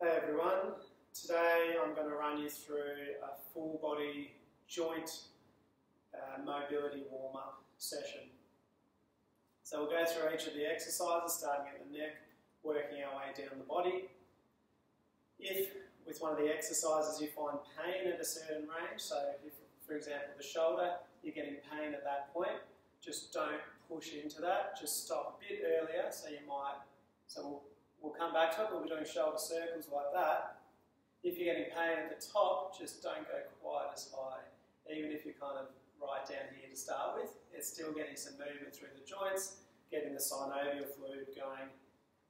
Hey everyone, today I'm going to run you through a full body joint uh, mobility warm up session. So we'll go through each of the exercises starting at the neck, working our way down the body. If with one of the exercises you find pain at a certain range, so if for example the shoulder, you're getting pain at that point, just don't push into that, just stop a bit earlier so you might, so we'll We'll come back to it, we'll be doing shoulder circles like that. If you're getting pain at the top, just don't go quite as high. Even if you're kind of right down here to start with, it's still getting some movement through the joints, getting the synovial fluid going,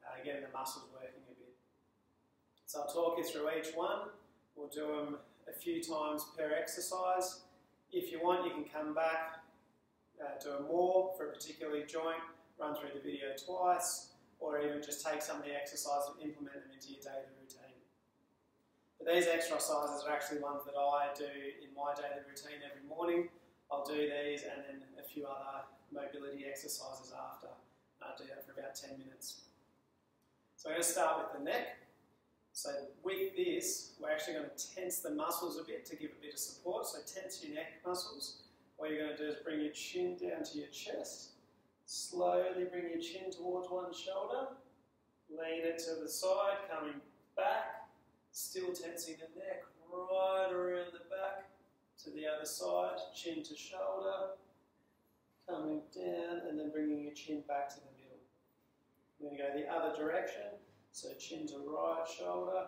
uh, getting the muscles working a bit. So I'll talk you through each one. We'll do them a few times per exercise. If you want, you can come back, uh, do more for a particular joint, run through the video twice, or even just take some of the exercises and implement them into your daily routine. But these exercises are actually ones that I do in my daily routine every morning. I'll do these and then a few other mobility exercises after. I'll do that for about 10 minutes. So I'm going to start with the neck. So with this, we're actually going to tense the muscles a bit to give a bit of support. So tense your neck muscles. What you're going to do is bring your chin down to your chest Slowly bring your chin towards one shoulder. Lean it to the side, coming back. Still tensing the neck right around the back to the other side. Chin to shoulder. Coming down and then bringing your chin back to the middle. We're going to go the other direction. So chin to right shoulder,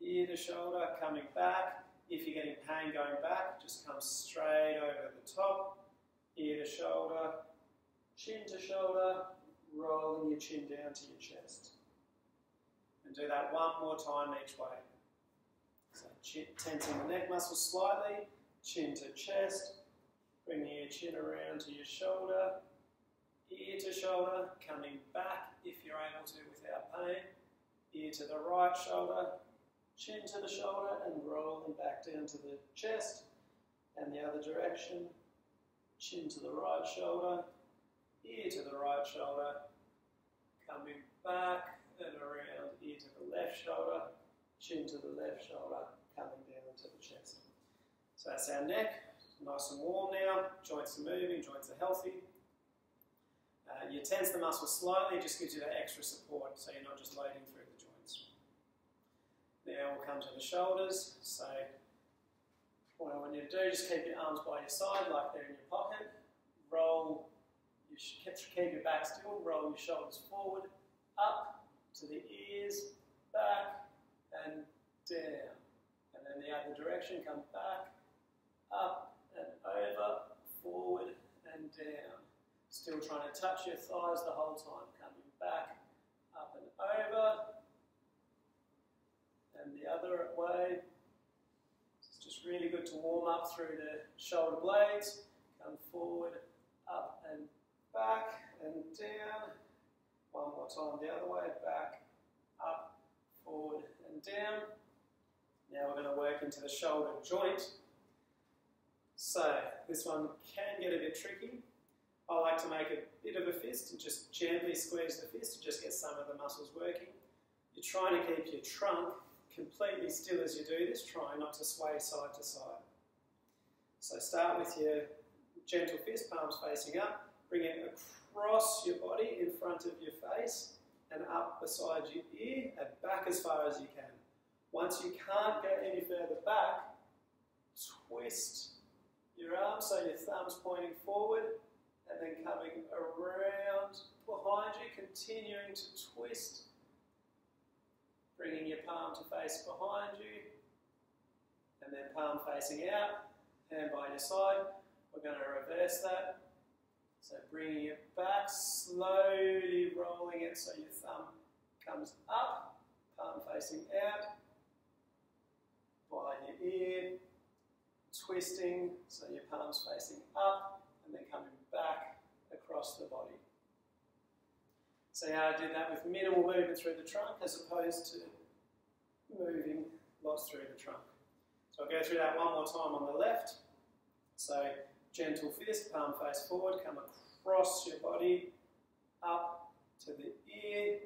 ear to shoulder, coming back. If you're getting pain going back, just come straight over the top, ear to shoulder, chin to shoulder, rolling your chin down to your chest. And do that one more time each way. So chin, tensing the neck muscles slightly, chin to chest, bringing your chin around to your shoulder, ear to shoulder, coming back if you're able to without pain, ear to the right shoulder, chin to the shoulder and rolling back down to the chest and the other direction, chin to the right shoulder, ear to the right shoulder, coming back and around, ear to the left shoulder, chin to the left shoulder, coming down to the chest. So that's our neck, nice and warm now, joints are moving, joints are healthy. Uh, you tense the muscle slightly, it just gives you that extra support so you're not just loading through the joints. Now we'll come to the shoulders, so what I want you to do, just keep your arms by your side like they're in your pocket, roll you keep your back still, roll your shoulders forward, up to the ears, back and down. And then the other direction, come back, up and over, forward and down. Still trying to touch your thighs the whole time, coming back, up and over, and the other way. It's just really good to warm up through the shoulder blades. Come forward, up and back and down. One more time the other way, back, up, forward and down. Now we're going to work into the shoulder joint. So this one can get a bit tricky. I like to make a bit of a fist and just gently squeeze the fist to just get some of the muscles working. You're trying to keep your trunk completely still as you do this, trying not to sway side to side. So start with your gentle fist, palms facing up, Bring it across your body in front of your face and up beside your ear and back as far as you can. Once you can't get any further back, twist your arm so your thumb's pointing forward and then coming around behind you, continuing to twist, bringing your palm to face behind you, and then palm facing out, hand by your side. We're going to reverse that. So bringing it back, slowly rolling it so your thumb comes up, palm facing out, by your ear, twisting so your palm's facing up, and then coming back across the body. So how I did that with minimal movement through the trunk as opposed to moving lots through the trunk. So I'll go through that one more time on the left. So Gentle fist, palm face forward, come across your body, up to the ear,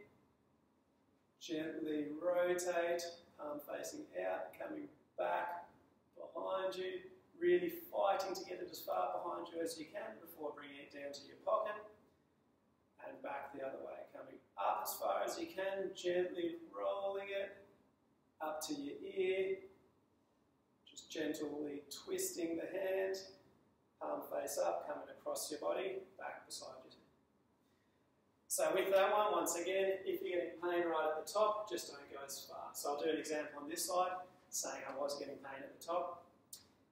Gently rotate, palm facing out, coming back behind you, really fighting to get it as far behind you as you can before bringing it down to your pocket and back the other way, coming up as far as you can, gently rolling it up to your ear, just gently twisting the hand, Um, palm face up, coming across your body, back beside you. So with that one, once again, if you're getting pain right at the top, just don't go as far. So I'll do an example on this side, saying I was getting pain at the top.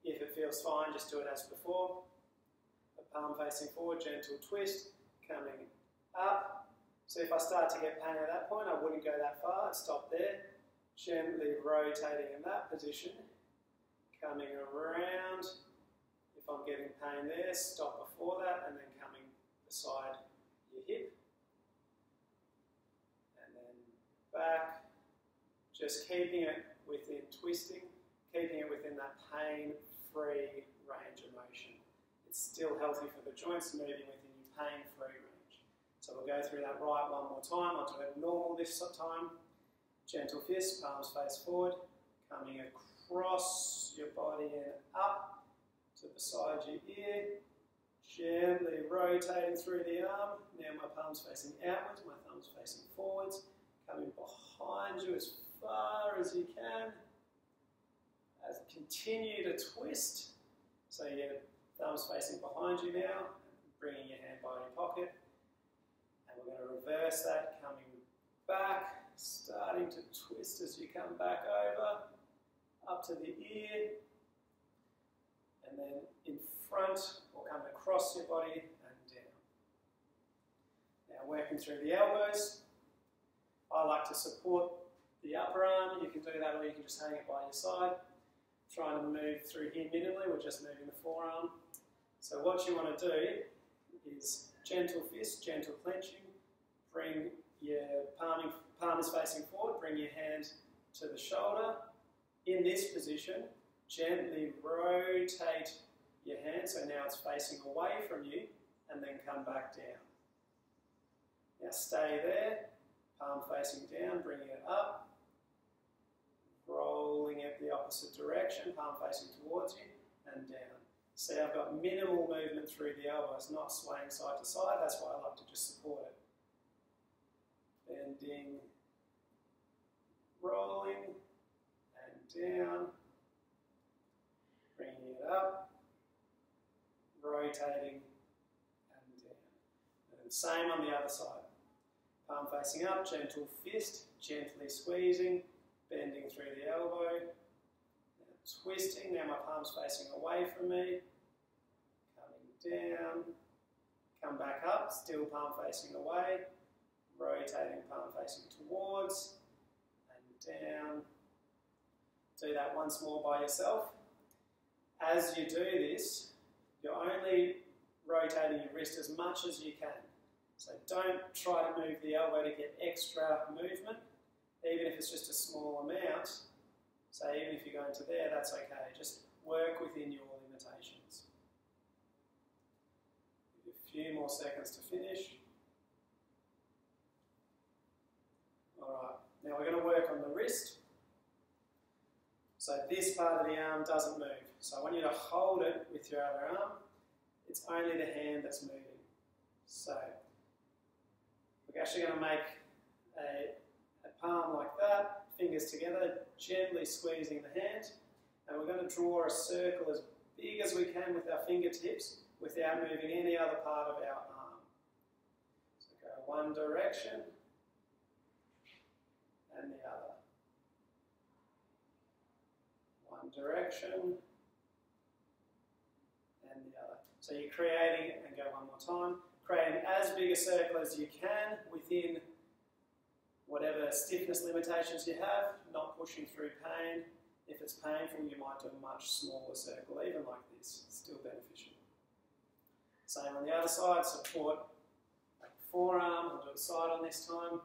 If it feels fine, just do it as before. The palm facing forward, gentle twist, coming up. So if I start to get pain at that point, I wouldn't go that far, I'd stop there. Gently rotating in that position, coming around. If I'm getting pain there, stop before that, and then coming beside your hip. And then back, just keeping it within twisting, keeping it within that pain-free range of motion. It's still healthy for the joints, moving within your pain-free range. So we'll go through that right one more time. I'll do it normal this time. Gentle fist, palms face forward, coming across your body and up beside your ear. Gently rotating through the arm. Now my palms facing outwards, my thumbs facing forwards coming behind you as far as you can. As continue to twist. So your thumbs facing behind you now, bringing your hand by your pocket. And we're going to reverse that, coming back, starting to twist as you come back over, up to the ear, and then in front or coming across your body and down. Now working through the elbows, I like to support the upper arm. You can do that or you can just hang it by your side. Trying to move through here minimally, we're just moving the forearm. So what you want to do is gentle fist, gentle clenching. Bring your palm, palm is facing forward, bring your hand to the shoulder. In this position, gently rotate your hand so now it's facing away from you and then come back down. Now stay there palm facing down, bringing it up, rolling it the opposite direction, palm facing towards you, and down. See, I've got minimal movement through the elbows, not swaying side to side. That's why I like to just support it. Bending, rolling, and down, bringing it up, rotating, and down. And same on the other side. Palm facing up, gentle fist, gently squeezing, bending through the elbow, now twisting, now my palm's facing away from me, coming down, come back up, still palm facing away, rotating palm facing towards, and down. Do that once more by yourself. As you do this, you're only rotating your wrist as much as you can. So don't try to move the elbow to get extra movement, even if it's just a small amount. So even if you're going to there, that's okay. Just work within your limitations. Give a few more seconds to finish. Alright, now we're going to work on the wrist. So this part of the arm doesn't move. So I want you to hold it with your other arm. It's only the hand that's moving. So we're actually going to make a, a palm like that, fingers together, gently squeezing the hand, and we're going to draw a circle as big as we can with our fingertips without moving any other part of our arm. So go one direction and the other. One direction and the other. So you're creating, and go one more time, creating as big a circle as you can within whatever stiffness limitations you have, not pushing through pain. If it's painful, you might do a much smaller circle, even like this, still beneficial. Same on the other side, support like forearm, I'll do a side on this time.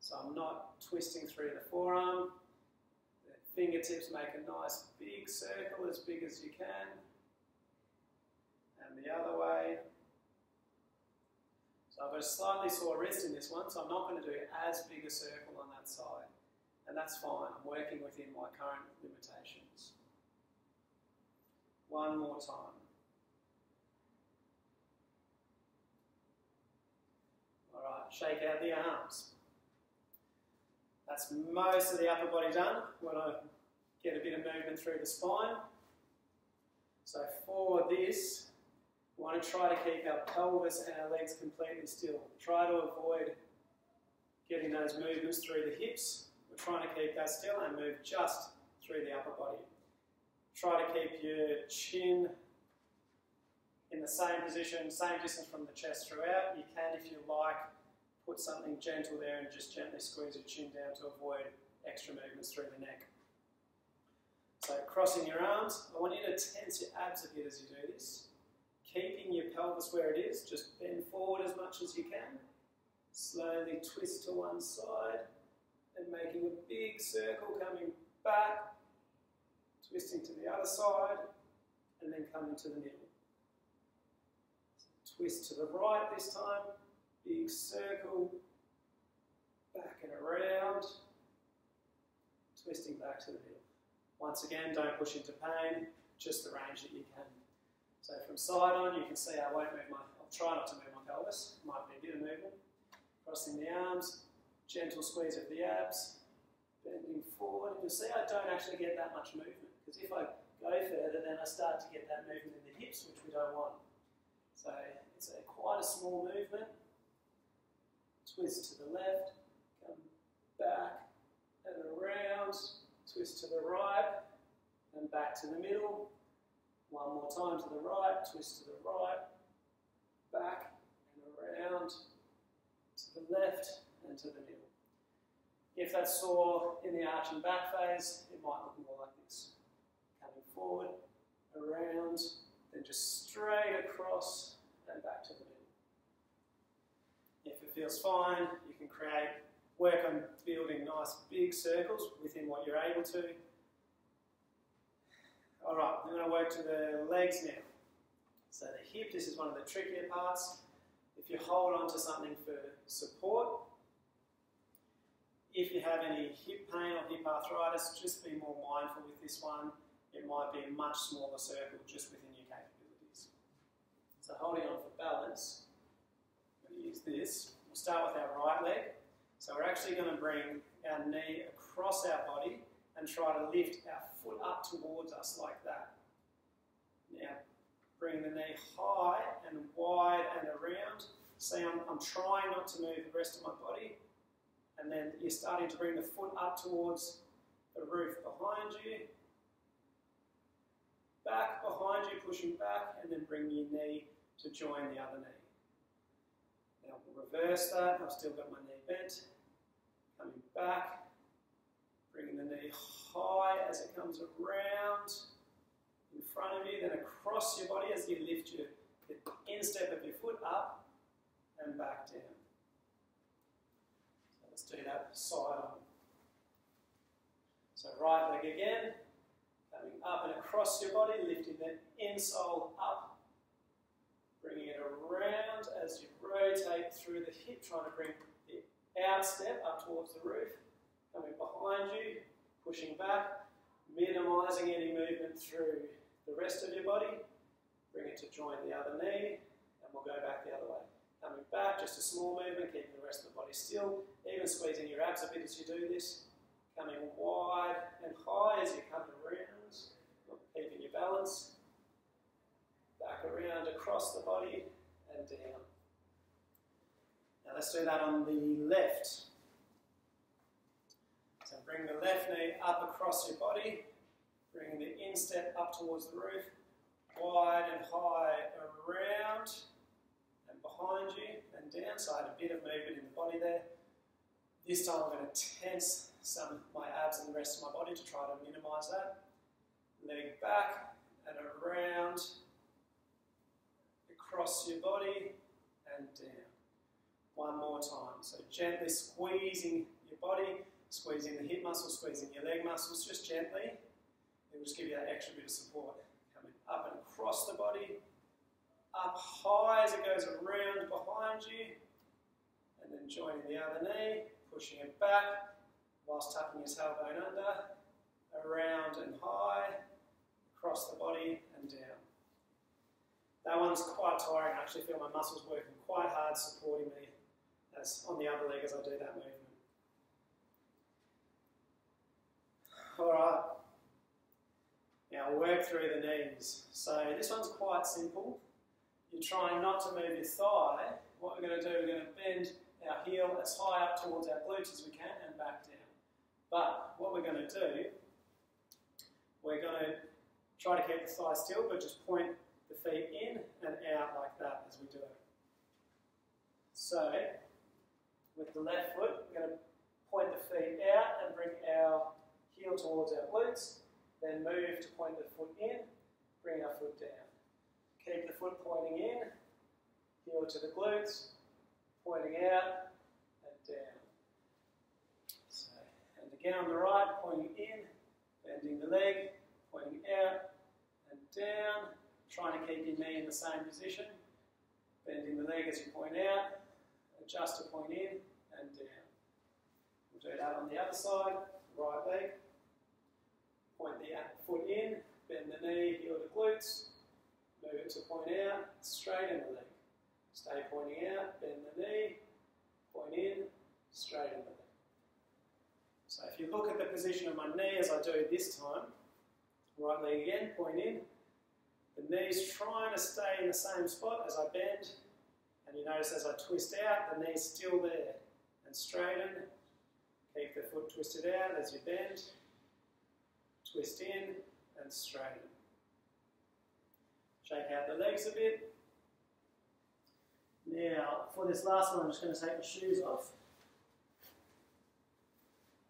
So I'm not twisting through the forearm. The fingertips make a nice big circle, as big as you can. The other way, so I've got a slightly sore wrist in this one, so I'm not going to do as big a circle on that side. And that's fine. I'm working within my current limitations. One more time. All right, shake out the arms. That's most of the upper body done. When I get a bit of movement through the spine. So for this, we want to try to keep our pelvis and our legs completely still. Try to avoid getting those movements through the hips. We're trying to keep that still and move just through the upper body. Try to keep your chin in the same position, same distance from the chest throughout. You can, if you like, put something gentle there and just gently squeeze your chin down to avoid extra movements through the neck. So crossing your arms, I want you to tense your abs a bit as you do this. Keeping your pelvis where it is, just bend forward as much as you can. Slowly twist to one side and making a big circle coming back, twisting to the other side, and then coming to the middle. Twist to the right this time, big circle, back and around, twisting back to the middle. Once again, don't push into pain, just the range that you can. So from side on, you can see I won't move my, I'll try not to move my pelvis, might be a bit of movement. Crossing the arms, gentle squeeze of the abs, bending forward. And you'll see I don't actually get that much movement, because if I go further, then I start to get that movement in the hips, which we don't want. So it's a, quite a small movement. Twist to the left, come back and around, twist to the right, and back to the middle. One more time to the right, twist to the right, back and around, to the left and to the middle. If that's sore in the arch and back phase, it might look more like this. Coming forward, around, then just straight across and back to the middle. If it feels fine, you can create, work on building nice big circles within what you're able to. All right, we're going to work to the legs now. So the hip, this is one of the trickier parts. If you hold on to something for support, if you have any hip pain or hip arthritis, just be more mindful with this one. It might be a much smaller circle just within your capabilities. So holding on for balance, we're going to use this. We'll start with our right leg. So we're actually going to bring our knee across our body and try to lift our foot up towards us like that. Now, bring the knee high and wide and around. See, I'm, I'm trying not to move the rest of my body. And then you're starting to bring the foot up towards the roof behind you. Back behind you, pushing back, and then bring your knee to join the other knee. Now we'll reverse that. I've still got my knee bent. Coming back, bringing the knee high as it comes around in front of you, then across your body as you lift your, instep of your foot up and back down. So let's do that side on. So right leg again, coming up and across your body, lifting the insole up bringing it around as you rotate through the hip, trying to bring the out step up towards the roof, coming behind you, pushing back, minimizing any movement through the rest of your body. Bring it to join the other knee, and we'll go back the other way. Coming back, just a small movement, keeping the rest of the body still, even squeezing your abs a bit as you do this. Coming wide and high as you come around, keeping your balance back around across the body and down. Now let's do that on the left. So bring the left knee up across your body, bring the instep up towards the roof, wide and high around and behind you and down. So I had a bit of movement in the body there. This time I'm going to tense some of my abs and the rest of my body to try to minimize that. Leg back and around across your body and down. One more time. So gently squeezing your body, squeezing the hip muscles, squeezing your leg muscles, just gently. It will just give you that extra bit of support. Coming up and across the body, up high as it goes around behind you, and then joining the other knee, pushing it back, whilst tucking his tailbone under, around and high, across the body and down. That one's quite tiring. I actually feel my muscles working quite hard supporting me as on the other leg as I do that movement. All right. Now work through the knees. So this one's quite simple. You're trying not to move your thigh. What we're going to do, we're going to bend our heel as high up towards our glutes as we can and back down. But what we're going to do, we're going to try to keep the thigh still, but just point the feet in and out like that as we do it. So, with the left foot, we're going to point the feet out and bring our heel towards our glutes, move to point the foot in, bring our foot down. Keep the foot pointing in, heel to the glutes, pointing out and down. So, and again on the right, pointing in, bending the leg, pointing out and down, trying to keep your knee in the same position, bending the leg as you point out, adjust to point in and down. We'll do that on the other side, right leg, point the foot in, bend the knee, heel to glutes, move it to point out, straighten the leg. Stay pointing out, bend the knee, point in, straighten the leg. So if you look at the position of my knee as I do this time, right leg again, point in, the knee's trying to stay in the same spot as I bend, and you notice as I twist out, the knee's still there. And straighten, keep the foot twisted out as you bend, twist in, and straighten. Shake out the legs a bit. Now, for this last one, I'm just going to take the shoes off.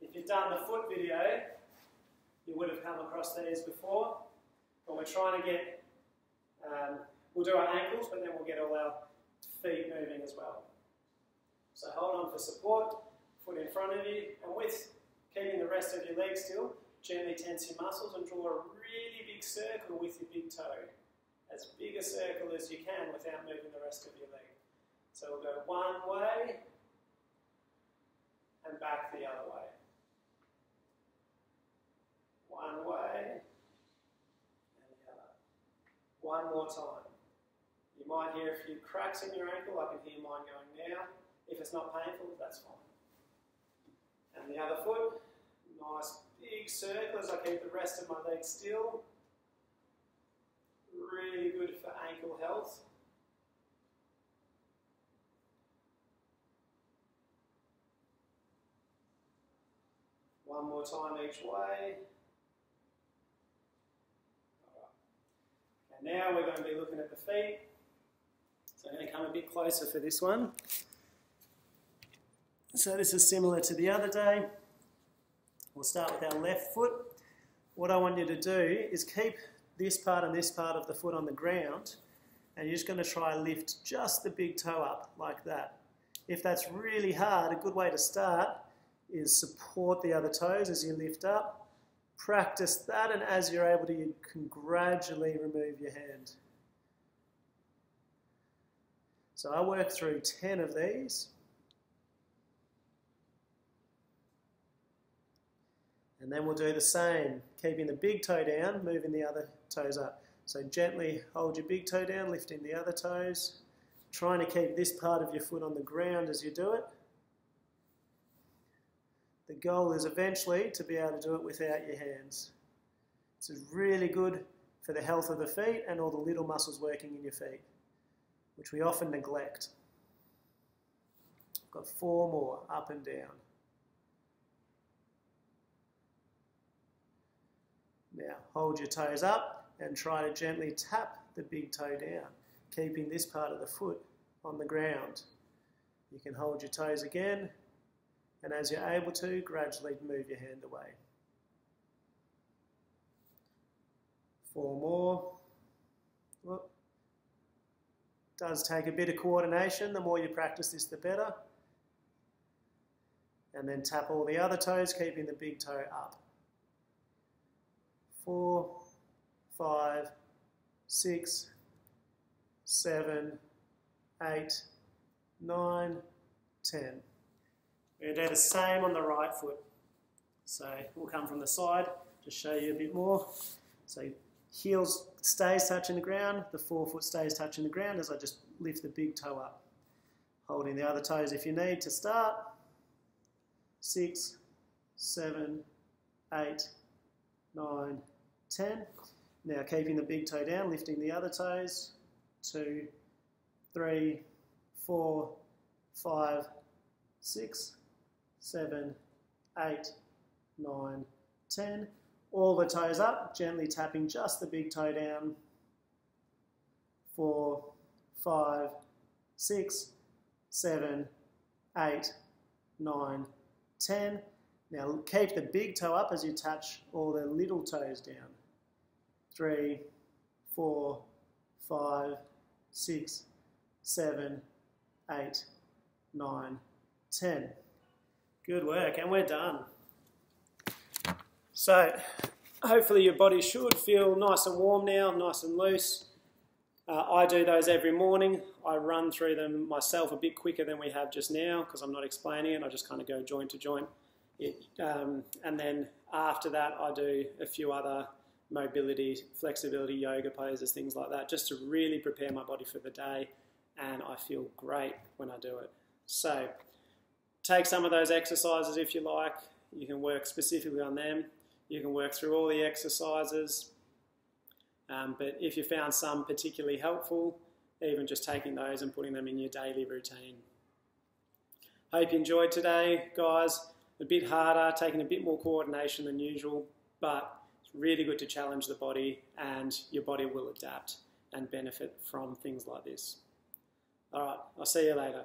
If you've done the foot video, you would have come across these before. But we're trying to get, um, we'll do our ankles, but then we'll get all our feet moving as well. So hold on for support, foot in front of you, and with keeping the rest of your legs still, gently tense your muscles and draw a really big circle with your big toe. As big a circle as you can without moving the rest of your leg. So we'll go one way and back the other way. One way and the other. One more time. You might hear a few cracks in your ankle. I can hear mine going now. If it's not painful, that's fine. And the other foot, nice big circle as I keep the rest of my leg still. Really good for ankle health. One more time each way. And now we're going to be looking at the feet. So I'm going to come a bit closer for this one. So this is similar to the other day. We'll start with our left foot. What I want you to do is keep this part and this part of the foot on the ground and you're just going to try lift just the big toe up like that. If that's really hard, a good way to start is support the other toes as you lift up. Practice that, and as you're able to, you can gradually remove your hand. So I work through 10 of these. And then we'll do the same, keeping the big toe down, moving the other toes up. So gently hold your big toe down, lifting the other toes, trying to keep this part of your foot on the ground as you do it. The goal is eventually to be able to do it without your hands. This is really good for the health of the feet and all the little muscles working in your feet, which we often neglect. I've Got four more, up and down. Now, hold your toes up and try to gently tap the big toe down, keeping this part of the foot on the ground. You can hold your toes again and as you're able to, gradually move your hand away. Four more. Well, does take a bit of coordination. The more you practice this, the better. And then tap all the other toes, keeping the big toe up. Four, five, six, seven, eight, nine, ten. We're going to do the same on the right foot. So we'll come from the side to show you a bit more. So heels stays touching the ground, the forefoot stays touching the ground as I just lift the big toe up. Holding the other toes if you need to start. Six, seven, eight, nine, ten. Now keeping the big toe down, lifting the other toes. Two, three, four, five, six, seven, eight, nine, ten. All the toes up, gently tapping just the big toe down. Four, five, six, seven, eight, nine, ten. Now keep the big toe up as you touch all the little toes down. Three, four, five, six, seven, eight, nine, ten. Good work, and we're done. So, hopefully, your body should feel nice and warm now, nice and loose. Uh, I do those every morning. I run through them myself a bit quicker than we have just now because I'm not explaining it. I just kind of go joint to joint. It, um, and then after that, I do a few other mobility, flexibility, yoga poses, things like that, just to really prepare my body for the day. And I feel great when I do it. So, take some of those exercises if you like. You can work specifically on them. You can work through all the exercises. Um, but if you found some particularly helpful, even just taking those and putting them in your daily routine. Hope you enjoyed today, guys. A bit harder, taking a bit more coordination than usual, but really good to challenge the body, and your body will adapt and benefit from things like this. All right, I'll see you later.